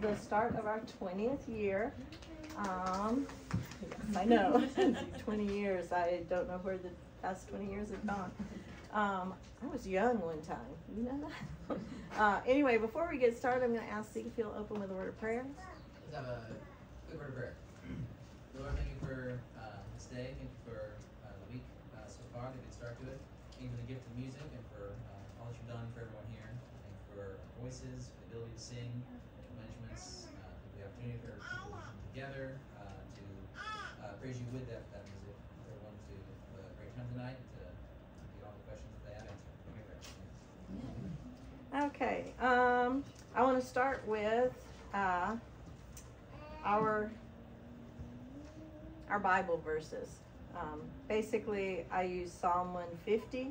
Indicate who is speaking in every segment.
Speaker 1: the start of our 20th year. Um, yes, I know, 20 years. I don't know where the past 20 years have gone. Um, I was young one time. You know that? uh, anyway, before we get started, I'm going to ask Zeke if you'll open with a word of prayer.
Speaker 2: Let's have a quick word of prayer. Lord, thank you for uh, this day. Thank you for uh, the week uh, so far, the good start to it. Thank you for the gift of music and for uh, all that you've done for everyone here. Thank you for our voices, for the ability to sing, arrangements, uh, the opportunity for people to come together uh, to uh, praise you with that, that music. For everyone to have a great time tonight to get all the questions that they have answered. Okay.
Speaker 1: Um, I want to start with uh, our our Bible verses. Um, basically, I use Psalm 150.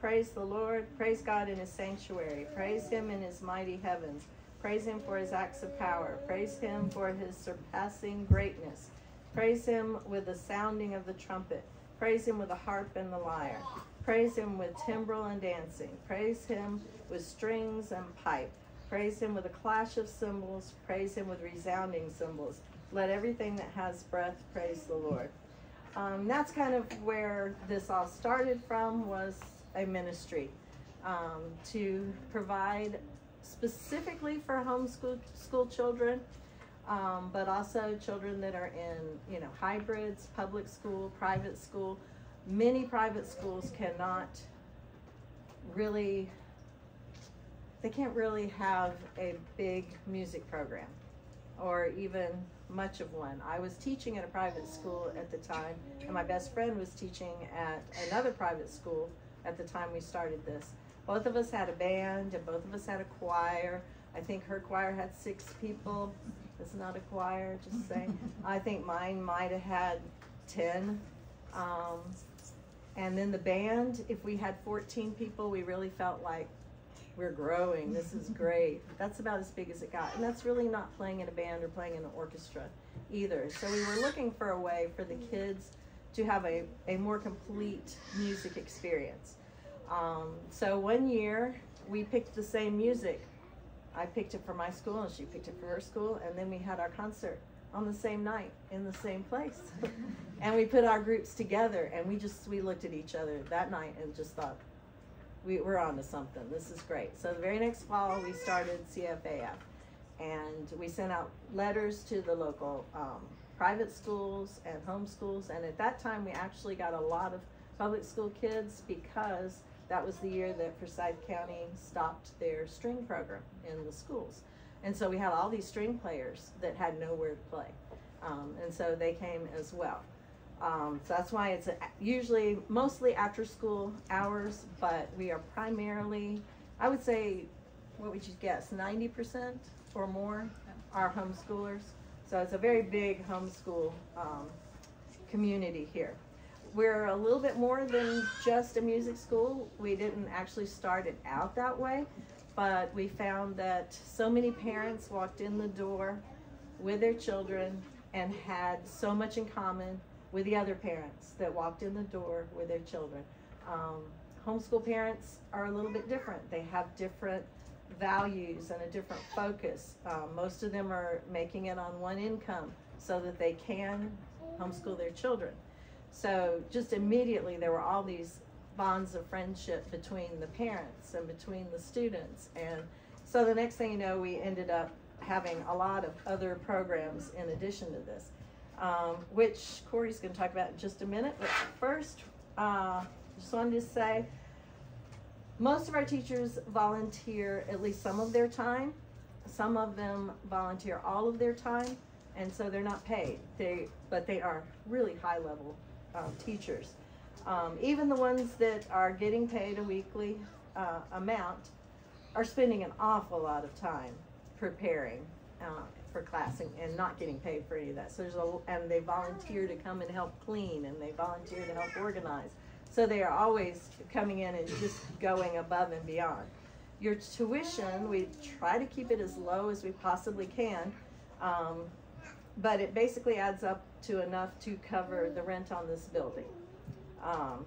Speaker 1: Praise the Lord. Praise God in His sanctuary. Praise Him in His mighty heavens. Praise Him for His acts of power. Praise Him for His surpassing greatness. Praise Him with the sounding of the trumpet. Praise Him with the harp and the lyre. Praise Him with timbrel and dancing. Praise Him with strings and pipe. Praise Him with a clash of cymbals. Praise Him with resounding cymbals. Let everything that has breath praise the Lord. Um, that's kind of where this all started from was a ministry um, to provide specifically for homeschool school children, um, but also children that are in you know hybrids, public school, private school. Many private schools cannot really they can't really have a big music program or even much of one. I was teaching at a private school at the time, and my best friend was teaching at another private school at the time we started this. Both of us had a band, and both of us had a choir. I think her choir had six people. It's not a choir, just saying. I think mine might have had 10. Um, and then the band, if we had 14 people, we really felt like we're growing. This is great. That's about as big as it got. And that's really not playing in a band or playing in an orchestra either. So we were looking for a way for the kids to have a, a more complete music experience. Um, so one year we picked the same music. I picked it for my school and she picked it for her school. And then we had our concert on the same night in the same place. and we put our groups together and we just, we looked at each other that night and just thought, we, we're on to something. This is great. So the very next fall, we started CFAF. And we sent out letters to the local um, private schools and homeschools. And at that time, we actually got a lot of public school kids because that was the year that Forsyth County stopped their string program in the schools. And so we had all these string players that had nowhere to play. Um, and so they came as well. Um, so that's why it's usually mostly after school hours, but we are primarily, I would say, what would you guess, 90% or more are homeschoolers. So it's a very big homeschool um, community here. We're a little bit more than just a music school. We didn't actually start it out that way, but we found that so many parents walked in the door with their children and had so much in common with the other parents that walked in the door with their children. Um, homeschool parents are a little bit different. They have different values and a different focus. Um, most of them are making it on one income so that they can homeschool their children. So just immediately there were all these bonds of friendship between the parents and between the students. And so the next thing you know, we ended up having a lot of other programs in addition to this um, which Corey's going to talk about in just a minute. But first, uh, just wanted to say, most of our teachers volunteer at least some of their time. Some of them volunteer all of their time, and so they're not paid. They, but they are really high level um, teachers. Um, even the ones that are getting paid a weekly uh, amount are spending an awful lot of time preparing uh, for class and, and not getting paid for any of that. So there's a, and they volunteer to come and help clean and they volunteer to help organize. So they are always coming in and just going above and beyond. Your tuition, we try to keep it as low as we possibly can, um, but it basically adds up to enough to cover the rent on this building. Um,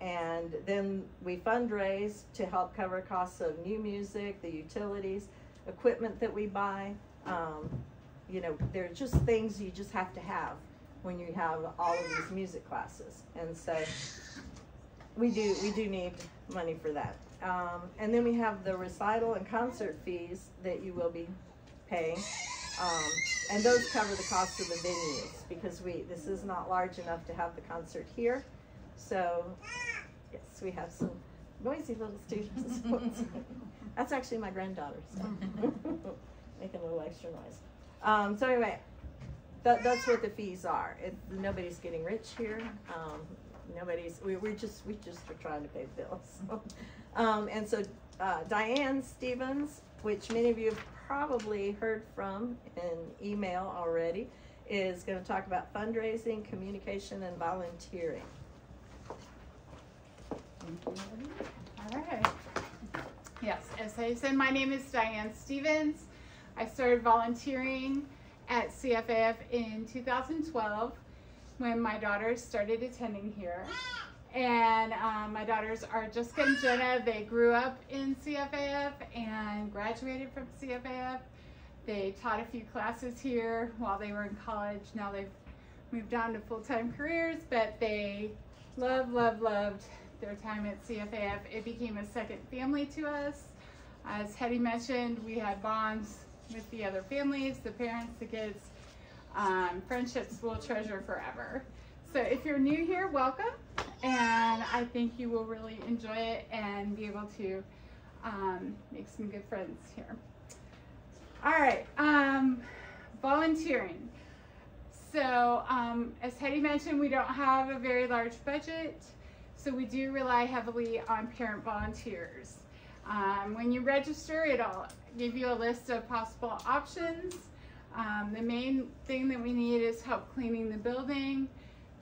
Speaker 1: and then we fundraise to help cover costs of new music, the utilities, equipment that we buy, Um, you know, there are just things you just have to have when you have all of these music classes. And so we do we do need money for that. Um, and then we have the recital and concert fees that you will be paying. Um, and those cover the cost of the venues because we this is not large enough to have the concert here. So yes, we have some noisy little students. That's actually my granddaughter, so making a little extra noise. Um, so anyway, that, that's what the fees are. It, nobody's getting rich here. Um, nobody's. We, we just we just are trying to pay bills. um, and so uh, Diane Stevens, which many of you have probably heard from in email already, is going to talk about fundraising, communication, and volunteering.
Speaker 3: All right. Yes, as I said, my name is Diane Stevens. I started volunteering at CFAF in 2012 when my daughters started attending here. And um, my daughters are Jessica and Jenna. They grew up in CFAF and graduated from CFAF. They taught a few classes here while they were in college. Now they've moved on to full-time careers, but they love, love, loved their time at CFAF. It became a second family to us. As Hetty mentioned, we had bonds with the other families, the parents, the kids. Um, friendships will treasure forever. So if you're new here, welcome. And I think you will really enjoy it and be able to um, make some good friends here. All right, um, volunteering. So um, as Hetty mentioned, we don't have a very large budget. So we do rely heavily on parent volunteers. Um, when you register, it'll give you a list of possible options. Um, the main thing that we need is help cleaning the building.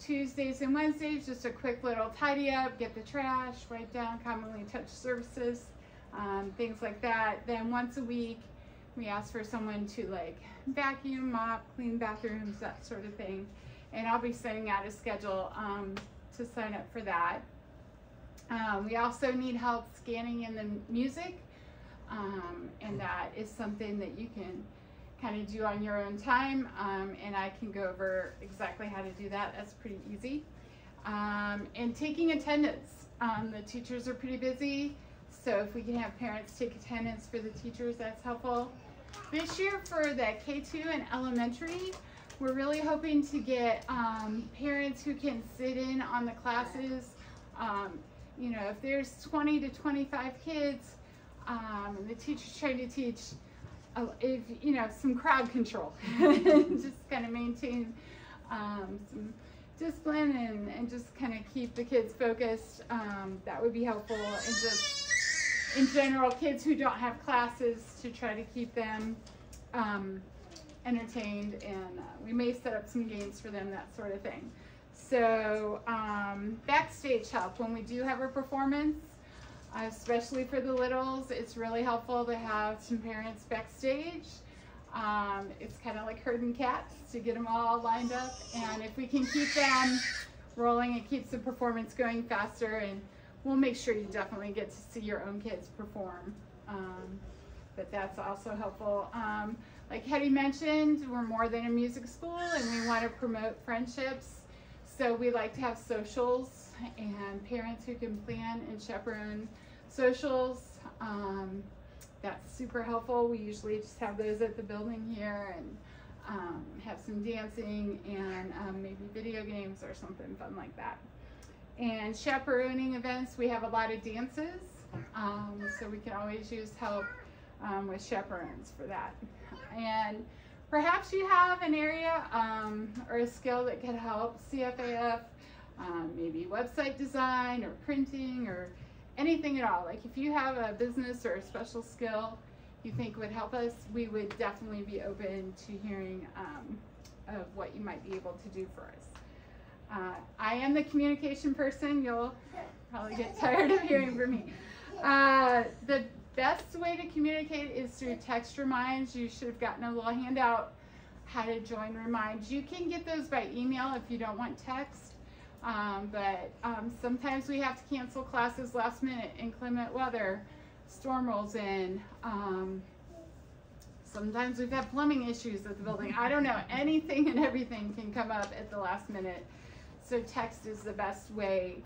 Speaker 3: Tuesdays and Wednesdays, just a quick little tidy up, get the trash, wipe down commonly touched surfaces, um, things like that. Then once a week, we ask for someone to like vacuum, mop, clean bathrooms, that sort of thing. And I'll be sending out a schedule um, to sign up for that. Um, we also need help scanning in the music, um, and that is something that you can kind of do on your own time, um, and I can go over exactly how to do that. That's pretty easy. Um, and taking attendance. Um, the teachers are pretty busy, so if we can have parents take attendance for the teachers, that's helpful. This year for the K2 and elementary, we're really hoping to get um, parents who can sit in on the classes um, you know, if there's 20 to 25 kids, um, and the teacher's trying to teach, if you know, some crowd control, just kind of maintain um, some discipline and, and just kind of keep the kids focused. Um, that would be helpful. And just in general, kids who don't have classes to try to keep them um, entertained, and uh, we may set up some games for them, that sort of thing. So um, backstage help when we do have a performance, uh, especially for the littles, it's really helpful to have some parents backstage. Um, it's kind of like herding cats to get them all lined up. And if we can keep them rolling, it keeps the performance going faster. And we'll make sure you definitely get to see your own kids perform. Um, but that's also helpful. Um, like Hetty mentioned, we're more than a music school and we want to promote friendships so we like to have socials and parents who can plan and chaperone socials. Um, that's super helpful. We usually just have those at the building here and um, have some dancing and um, maybe video games or something fun like that. And chaperoning events, we have a lot of dances, um, so we can always use help um, with chaperones for that. And Perhaps you have an area um, or a skill that could help CFAF, um, maybe website design or printing or anything at all. Like if you have a business or a special skill you think would help us, we would definitely be open to hearing um, of what you might be able to do for us. Uh, I am the communication person. You'll probably get tired of hearing from me. Uh, the best way to communicate is through text reminds. You should have gotten a little handout how to join reminds. You can get those by email if you don't want text. Um, but um, sometimes we have to cancel classes last minute inclement weather, storm rolls in. Um, Sometimes we've had plumbing issues at the building. I don't know. Anything and everything can come up at the last minute. So text is the best way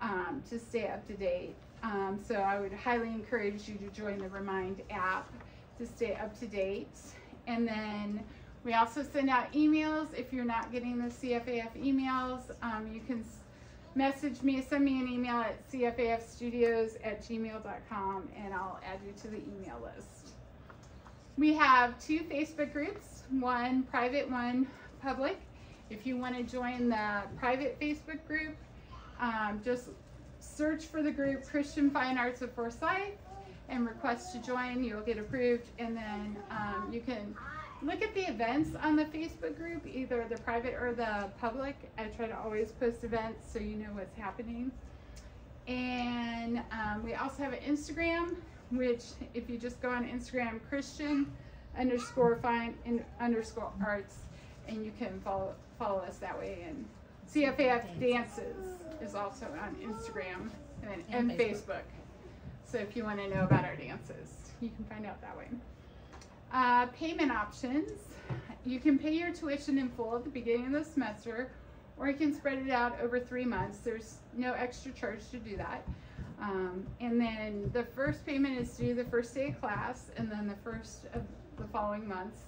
Speaker 3: um, to stay up to date. Um, so I would highly encourage you to join the Remind app to stay up to date. And then we also send out emails. If you're not getting the CFAF emails, um, you can message me, send me an email at cfafstudios at gmail.com and I'll add you to the email list. We have two Facebook groups, one private, one public. If you want to join the private Facebook group, um, just search for the group Christian Fine Arts of Forsyth and request to join. You'll get approved and then um, you can look at the events on the Facebook group, either the private or the public. I try to always post events so you know what's happening. And um, we also have an Instagram, which if you just go on Instagram, Christian underscore fine in, underscore arts, and you can follow follow us that way. And CFAF dances is also on Instagram and, and, and Facebook. Facebook. So if you want to know about our dances, you can find out that way. Uh, payment options. You can pay your tuition in full at the beginning of the semester, or you can spread it out over three months. There's no extra charge to do that. Um, and then the first payment is due the first day of class, and then the first of the following months.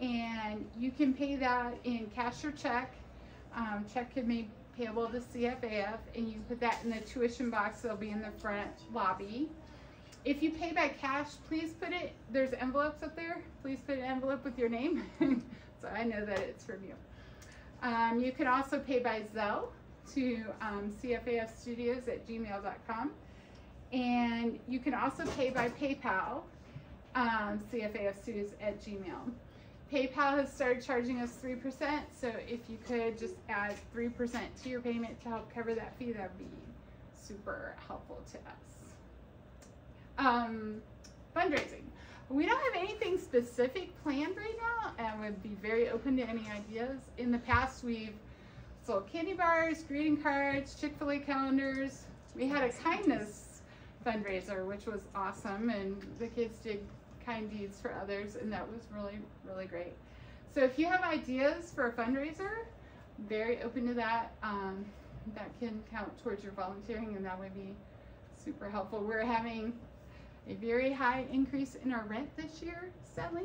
Speaker 3: And you can pay that in cash or check. Um, check can be payable to CFAF, and you put that in the tuition box. They'll be in the front lobby. If you pay by cash, please put it, there's envelopes up there. Please put an envelope with your name so I know that it's from you. Um, you can also pay by Zelle to um, cfafstudios at gmail.com. And you can also pay by PayPal, um, cfafstudios at gmail. PayPal has started charging us 3%, so if you could just add 3% to your payment to help cover that fee, that would be super helpful to us. Um, fundraising. We don't have anything specific planned right now and would be very open to any ideas. In the past, we've sold candy bars, greeting cards, Chick fil A calendars. We had a kindness fundraiser, which was awesome, and the kids did kind deeds for others, and that was really, really great. So if you have ideas for a fundraiser, very open to that. Um, that can count towards your volunteering, and that would be super helpful. We're having a very high increase in our rent this year, sadly.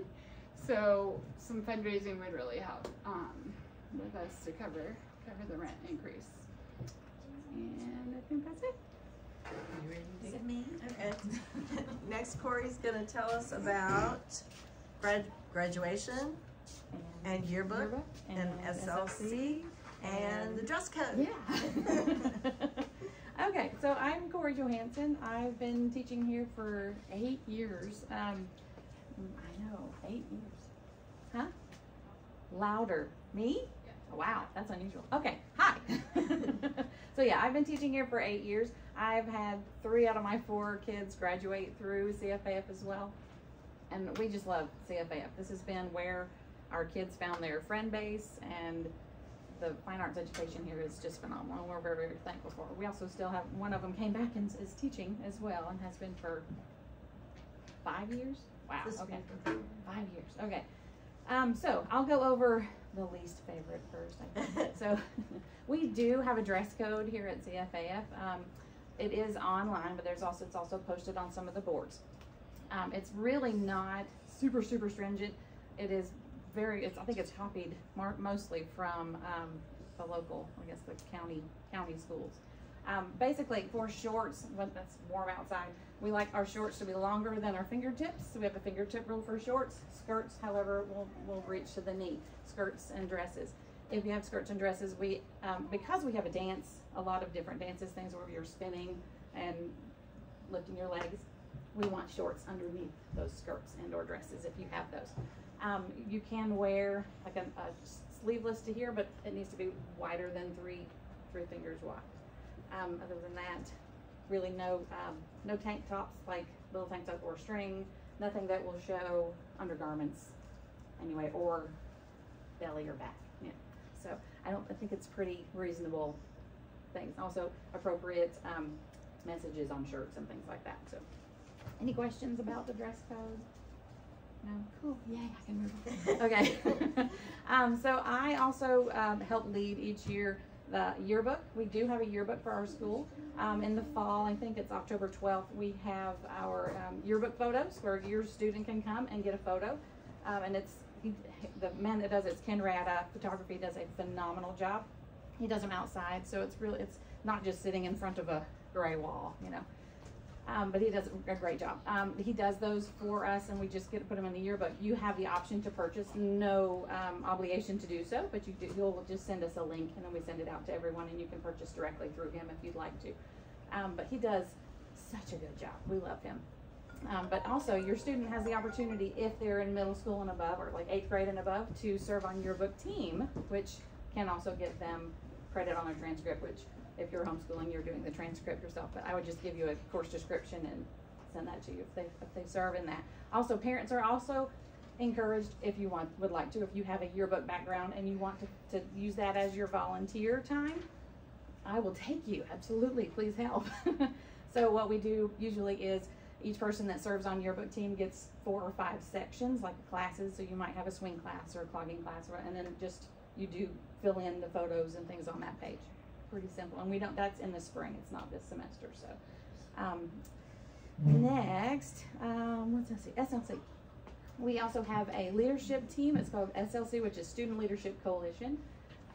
Speaker 3: So some fundraising would really help um, with us to cover cover the rent increase. And I think that's it.
Speaker 1: Is it me? Okay. Next, Corey's going to tell us about grad graduation and, and yearbook, yearbook, and, and SLC, SLC and, and the dress code.
Speaker 4: Yeah. Okay, so I'm Corey Johansson. I've been teaching here for eight years. Um, I know, eight years. Huh? Louder. Me? Wow, that's unusual. Okay, hi. so yeah, I've been teaching here for eight years. I've had three out of my four kids graduate through CFAF as well. And we just love CFAF. This has been where our kids found their friend base and the fine arts education here is just phenomenal. We're very, very thankful for. it. We also still have one of them came back and is teaching as well and has been for five years. Wow. This okay. Five years. Okay. Um, so I'll go over the least favorite first. so we do have a dress code here at CFAF. Um, it is online, but there's also it's also posted on some of the boards. Um, it's really not super super stringent. It is very, it's, I think it's copied mostly from um, the local, I guess the county county schools. Um, basically, for shorts, when that's warm outside, we like our shorts to be longer than our fingertips. So we have a fingertip rule for shorts. Skirts, however, will will reach to the knee. Skirts and dresses. If you have skirts and dresses, we um, because we have a dance, a lot of different dances, things where you're spinning and lifting your legs. We want shorts underneath those skirts and or dresses if you have those. Um, you can wear like a, a, sleeveless to here, but it needs to be wider than three three fingers wide. Um, other than that, really no um, no tank tops like little tank top or string. Nothing that will show undergarments anyway, or belly or back. Yeah. So I don't I think it's pretty reasonable things. Also appropriate um, messages on shirts and things like that. So any questions about the dress code? No, cool. Yay, I can move. Okay. um, so I also um, help lead each year the yearbook. We do have a yearbook for our school. Um, in the fall, I think it's October 12th, we have our um, yearbook photos where your student can come and get a photo. Um, and it's he, the man that does it's Ken Rada Photography does a phenomenal job. He does them outside, so it's really it's not just sitting in front of a gray wall, you know. Um, but he does a great job. Um, he does those for us, and we just get to put them in the yearbook. You have the option to purchase, no um, obligation to do so, but you do, he'll just send us a link, and then we send it out to everyone, and you can purchase directly through him if you'd like to. Um, but he does such a good job. We love him. Um, but also, your student has the opportunity, if they're in middle school and above, or like eighth grade and above, to serve on yearbook team, which can also give them credit on their transcript, which if you're homeschooling, you're doing the transcript yourself. But I would just give you a course description and send that to you if they if they serve in that. Also, parents are also encouraged if you want would like to if you have a yearbook background and you want to, to use that as your volunteer time i will take you absolutely please help so what we do usually is each person that serves on yearbook team gets four or five sections like classes so you might have a swing class or a clogging class and then just you do fill in the photos and things on that page pretty simple. And we don't, that's in the spring, it's not this semester, so. Um, next, um, what's that? SLC. We also have a leadership team. It's called SLC, which is Student Leadership Coalition.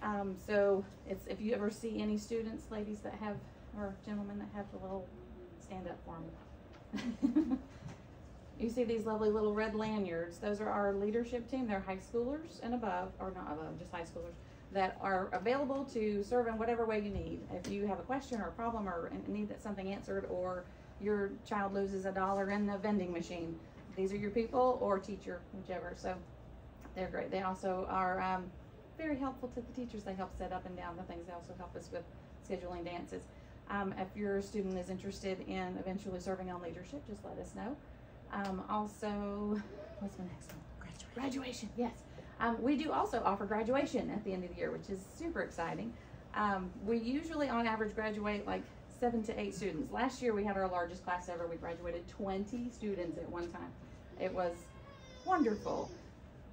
Speaker 4: Um, so it's if you ever see any students, ladies that have or gentlemen that have the little stand up for them. you see these lovely little red lanyards. Those are our leadership team. They're high schoolers and above, or not above, just high schoolers that are available to serve in whatever way you need. If you have a question or a problem or need that something answered, or your child loses a dollar in the vending machine, these are your people or teacher, whichever. So they're great. They also are um, very helpful to the teachers. They help set up and down the things. They also help us with scheduling dances. Um, if your student is interested in eventually serving on leadership, just let us know. Um, also, what's the next one? Graduation. Graduation, yes. Um, we do also offer graduation at the end of the year, which is super exciting. Um, we usually, on average, graduate like seven to eight students. Last year, we had our largest class ever. We graduated 20 students at one time. It was wonderful,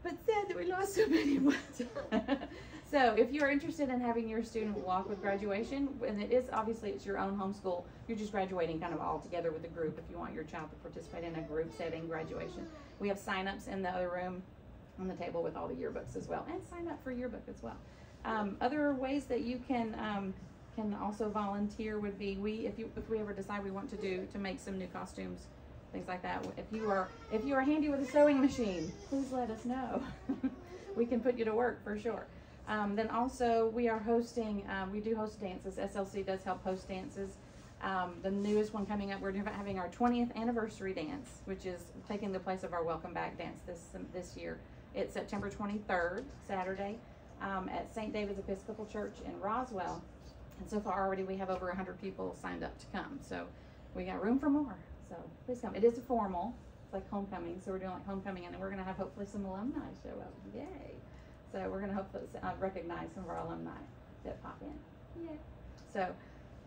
Speaker 4: but sad that we lost so many. so, if you're interested in having your student walk with graduation, and it is obviously it's your own homeschool, you're just graduating kind of all together with a group. If you want your child to participate in a group setting graduation, we have sign-ups in the other room on the table with all the yearbooks as well, and sign up for yearbook as well. Um, other ways that you can um, can also volunteer would be we if you if we ever decide we want to do to make some new costumes, things like that. If you are if you are handy with a sewing machine, please let us know. we can put you to work for sure. Um, then also we are hosting. Um, we do host dances. SLC does help host dances. Um, the newest one coming up, we're having our 20th anniversary dance, which is taking the place of our welcome back dance this this year. It's September 23rd, Saturday, um, at St. David's Episcopal Church in Roswell. And so far already we have over 100 people signed up to come. So we got room for more. So please come. It is a formal. It's like homecoming. So we're doing like homecoming and then we're going to have hopefully some alumni show up. Yay. So we're going to hopefully uh, recognize some of our alumni that pop in. Yeah. So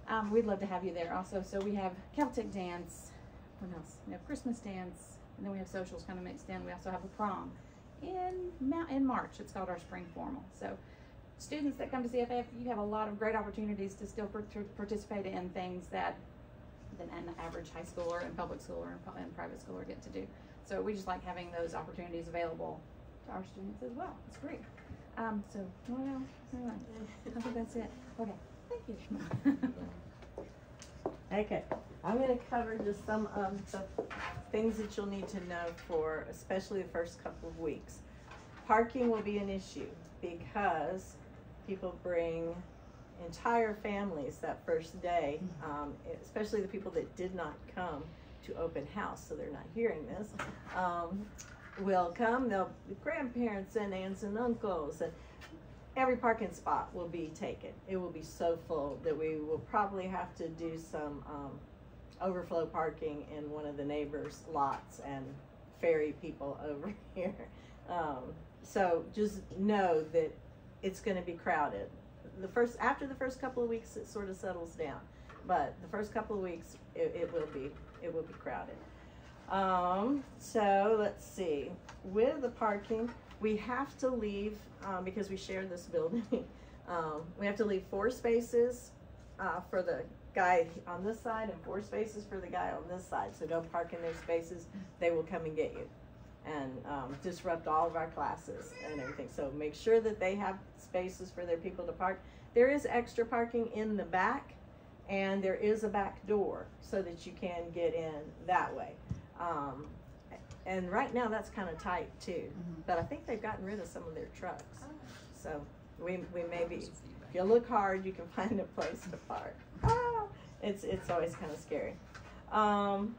Speaker 4: um, we'd love to have you there also. So we have Celtic dance. What else? We have Christmas dance. And then we have socials kind of mixed in. We also have a prom in in March. It's called our spring formal. So students that come to CFF, you have a lot of great opportunities to still participate in things that an average high schooler and public schooler and, and private schooler get to do. So we just like having those opportunities available to our students as well. It's great. Um, so what else? I think that's it. Okay, thank you.
Speaker 1: okay, I'm going to cover just some of the things that you'll need to know for especially the first couple of weeks. Parking will be an issue because people bring entire families that first day, um, especially the people that did not come to open house, so they're not hearing this, um, will come. They'll grandparents and aunts and uncles and every parking spot will be taken. It will be so full that we will probably have to do some um, overflow parking in one of the neighbors' lots and ferry people over here. Um, so just know that it's going to be crowded. The first after the first couple of weeks, it sort of settles down, but the first couple of weeks, it, it will be it will be crowded. Um, so let's see. With the parking, we have to leave um, because we share this building. um, we have to leave four spaces uh, for the guy on this side and four spaces for the guy on this side. So don't park in their spaces; they will come and get you and um, disrupt all of our classes and everything. So make sure that they have spaces for their people to park. There is extra parking in the back, and there is a back door so that you can get in that way. Um, and right now that's kind of tight too, but I think they've gotten rid of some of their trucks. So we, we may be, if you look hard, you can find a place to park. Ah, it's, it's always kind of scary. Um,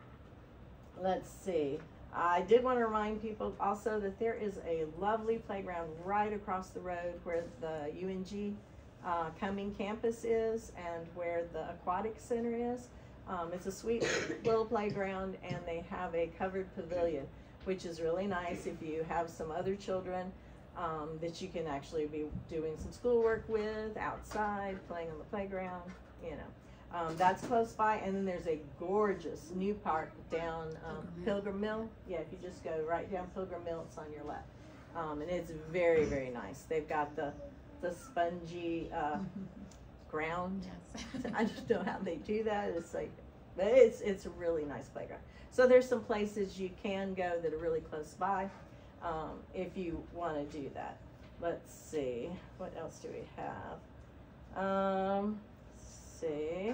Speaker 1: let's see. I did want to remind people also that there is a lovely playground right across the road where the UNG uh, Cumming campus is and where the aquatic center is. Um, it's a sweet little playground and they have a covered pavilion, which is really nice if you have some other children um, that you can actually be doing some schoolwork with outside, playing on the playground, you know. Um, that's close by, and then there's a gorgeous new park down um, Pilgrim Mill. Yeah, if you just go right down Pilgrim Mill, it's on your left, um, and it's very very nice. They've got the the spongy uh, ground.
Speaker 3: Yes.
Speaker 1: I just don't know how they do that. It's like, but it's it's a really nice playground. So there's some places you can go that are really close by, um, if you want to do that. Let's see, what else do we have? Um, let's see.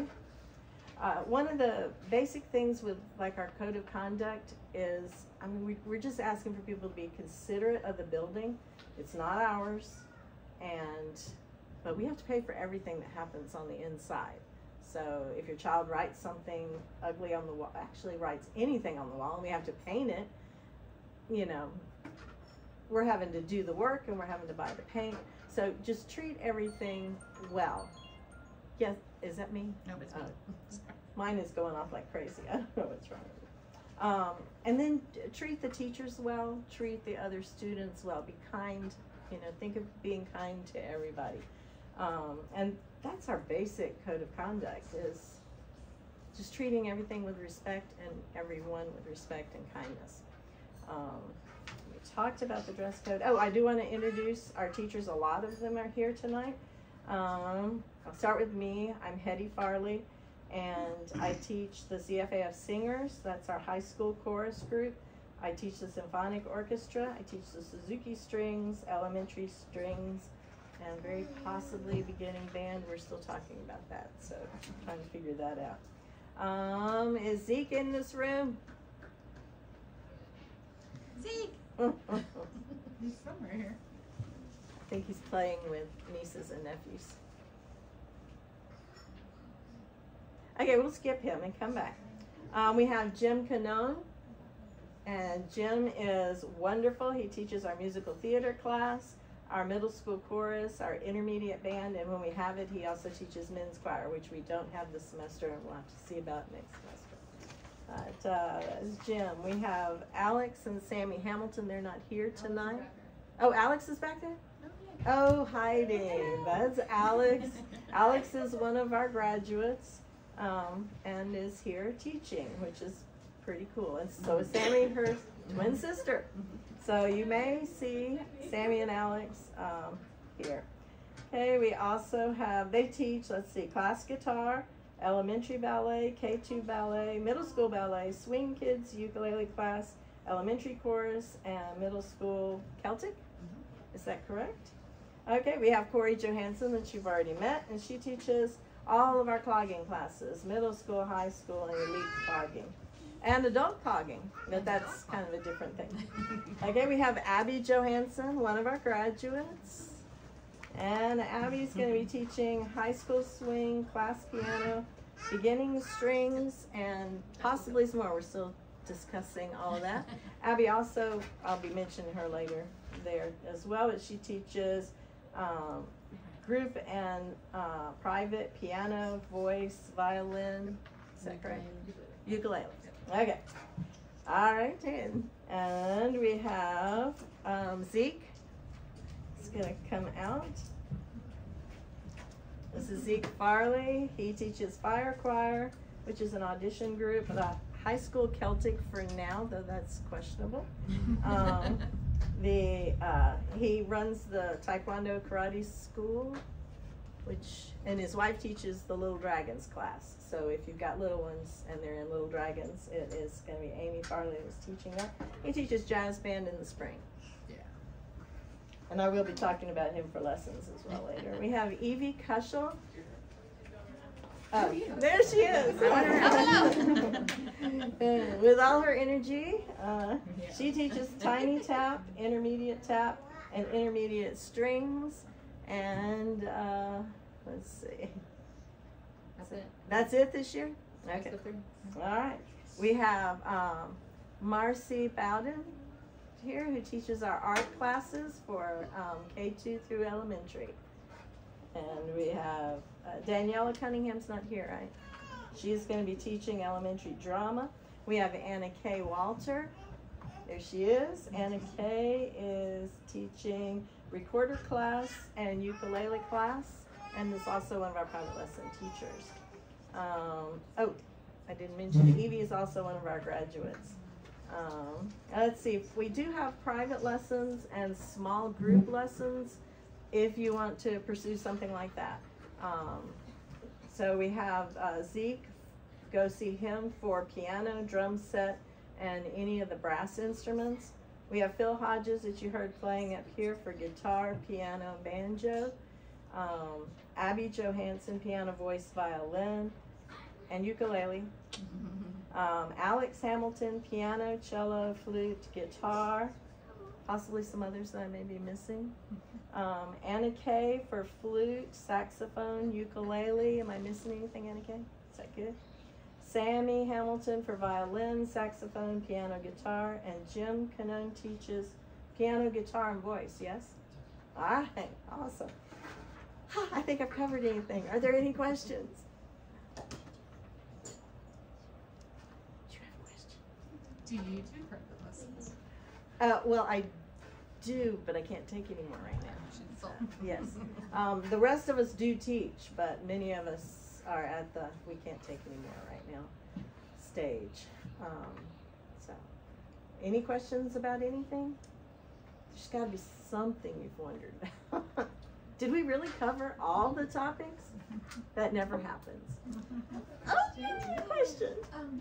Speaker 1: Uh, one of the basic things with like our code of conduct is, I mean, we, we're just asking for people to be considerate of the building. It's not ours, and but we have to pay for everything that happens on the inside. So if your child writes something ugly on the wall, actually writes anything on the wall, and we have to paint it, you know, we're having to do the work and we're having to buy the paint. So just treat everything well. Yes, is that me?
Speaker 3: No, it's me.
Speaker 1: Mine is going off like crazy. I don't know what's wrong with it. Um, and then treat the teachers well, treat the other students well, be kind, you know, think of being kind to everybody. Um, and that's our basic code of conduct is just treating everything with respect and everyone with respect and kindness. Um, we talked about the dress code. Oh, I do want to introduce our teachers. A lot of them are here tonight. Um, I'll start with me. I'm Hetty Farley, and I teach the CFAF Singers. That's our high school chorus group. I teach the symphonic orchestra. I teach the Suzuki strings, elementary strings, and very possibly beginning band. We're still talking about that, so trying to figure that out. Um, is Zeke in this room?
Speaker 3: Zeke. He's somewhere here.
Speaker 1: I think he's playing with nieces and nephews. Okay, we'll skip him and come back. Um, we have Jim Canone, and Jim is wonderful. He teaches our musical theater class, our middle school chorus, our intermediate band, and when we have it, he also teaches men's choir, which we don't have this semester, and we'll have to see about next semester. But, uh, that's Jim. We have Alex and Sammy Hamilton. They're not here tonight. Oh, Alex is back there? Oh, hiding. That's Alex. Alex is one of our graduates um, and is here teaching, which is pretty cool. And so is Sammy, her twin sister. So you may see Sammy and Alex um, here. Okay, we also have, they teach, let's see, class guitar, elementary ballet, K2 ballet, middle school ballet, swing kids ukulele class, elementary chorus, and middle school Celtic. Is that correct? Okay, we have Corey Johansson that you've already met, and she teaches all of our clogging classes, middle school, high school, and elite clogging. And adult clogging, but that's kind of a different thing. Okay, we have Abby Johansson, one of our graduates. And Abby's going to be teaching high school swing, class piano, beginning strings, and possibly some more. We're still discussing all of that. Abby also, I'll be mentioning her later there as well, but she teaches um, group and uh, private piano, voice, violin. Is that correct? Ukulele. Okay. All right, and, and we have um, Zeke. He's gonna come out. This is Zeke Farley. He teaches fire choir, which is an audition group, the high school Celtic for now, though that's questionable. Um, the uh, he runs the Taekwondo Karate School, which and his wife teaches the Little Dragons class. So if you've got little ones and they're in Little Dragons, it is going to be Amy Farley who's teaching that. He teaches jazz band in the spring.
Speaker 2: Yeah.
Speaker 1: And I will be talking about him for lessons as well later. We have Evie Kushel. Oh, there she is. With all her energy, uh, she teaches tiny tap, intermediate tap, and intermediate strings. And uh, let's see.
Speaker 4: That's it.
Speaker 1: That's it this year? Okay. All right. We have um, Marcy Bowden here who teaches our art classes for um, K2 through elementary. And we have uh, Daniela Cunningham's not here, right? She's going to be teaching elementary drama. We have Anna Kay Walter. There she is. Anna Kay is teaching recorder class and ukulele class, and is also one of our private lesson teachers. Um, oh, I didn't mention Evie is also one of our graduates. Um, let's see, if we do have private lessons and small group lessons if you want to pursue something like that. Um, so we have uh, Zeke, go see him for piano, drum set, and any of the brass instruments. We have Phil Hodges that you heard playing up here for guitar, piano, banjo. Um, Abby Johansson, piano, voice, violin, and ukulele. Um, Alex Hamilton, piano, cello, flute, guitar, possibly some others that I may be missing. Um, Anna Kay for flute, saxophone, ukulele. Am I missing anything, Anna Kay? Is that good? Sammy Hamilton for violin, saxophone, piano, guitar, and Jim Canone teaches piano, guitar, and voice. Yes? All right, awesome. I think I've covered anything. Are there any questions? Do you have a question?
Speaker 3: Do you do private lessons?
Speaker 1: Uh, well, I do, but I can't take any more right now.
Speaker 3: So-
Speaker 1: Yes. Um, the rest of us do teach, but many of us are at the we can't take any more right now stage. Um, so, any questions about anything? There's got to be something you've wondered about. Did we really cover all the topics? That never happens. Oh, yeah, question.
Speaker 5: Um,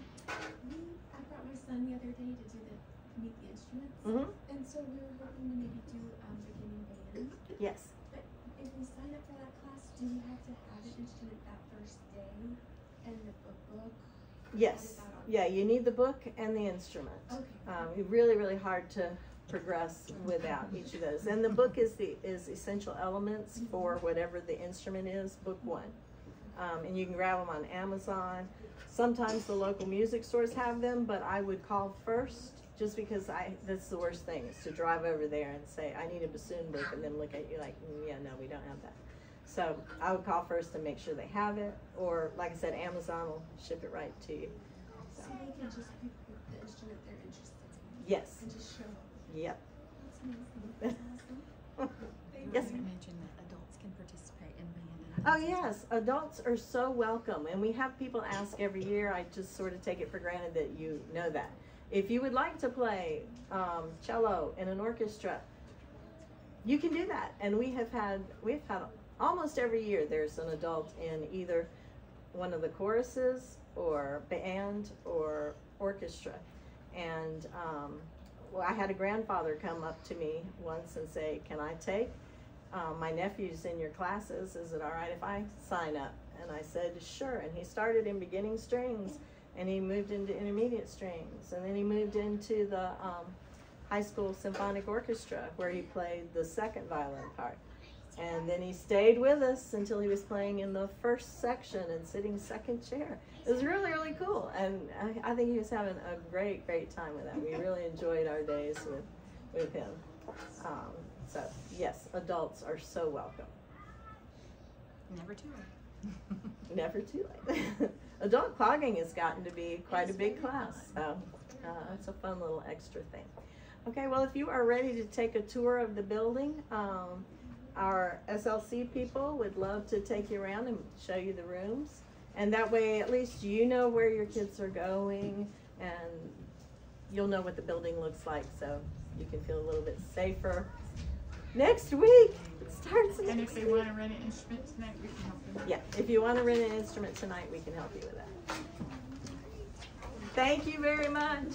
Speaker 5: we, I brought my son the other day to do the, meet the instruments.
Speaker 1: Mm-hmm.
Speaker 5: And so we were hoping to maybe do, um, beginning band.
Speaker 1: Yes.
Speaker 5: But if we sign up for that class, do we have to have an instrument that first day and the book book?
Speaker 1: Yes. Yeah, you need the book and the instrument.
Speaker 5: Okay.
Speaker 1: Um, really, really hard to progress without each of those. And the book is the is essential elements for whatever the instrument is. Book one, um, and you can grab them on Amazon. Sometimes the local music stores have them, but I would call first, just because I that's the worst thing is to drive over there and say I need a bassoon book, and then look at you like, mm, yeah, no, we don't have that. So I would call first and make sure they have it, or like I said, Amazon will ship it right to you.
Speaker 5: So they can just pick the instrument they're interested in
Speaker 1: Yes.
Speaker 5: and just show up.
Speaker 1: Yep.
Speaker 5: That's amazing. That's awesome. Thank
Speaker 1: Yes,
Speaker 5: you.
Speaker 6: mentioned that adults can participate in band.
Speaker 1: Oh, yes, adults are so welcome, and we have people ask every year. I just sort of take it for granted that you know that. If you would like to play um, cello in an orchestra, you can do that. And we have had we've had almost every year there's an adult in either one of the choruses or band or orchestra. And um, well, I had a grandfather come up to me once and say, "Can I take um, my nephew's in your classes. Is it all right if I sign up?" And I said, "Sure." And he started in beginning strings, and he moved into intermediate strings, and then he moved into the um, high school symphonic orchestra where he played the second violin part. And then he stayed with us until he was playing in the first section and sitting second chair. It was really, really cool. And I, I think he was having a great, great time with that. We really enjoyed our days with, with him. Um, so, yes, adults are so welcome.
Speaker 6: Never too late.
Speaker 1: Never too late. Adult clogging has gotten to be quite a big class, so uh, it's a fun little extra thing. Okay, well, if you are ready to take a tour of the building, um, our SLC people would love to take you around and show you the rooms. And that way, at least you know where your kids are going, and you'll know what the building looks like, so you can feel a little bit safer. Next week it starts next
Speaker 3: And if they
Speaker 1: week.
Speaker 3: want to rent an instrument tonight, we can help them.
Speaker 1: Yeah, if you want to rent an instrument tonight, we can help you with that. Thank you very much.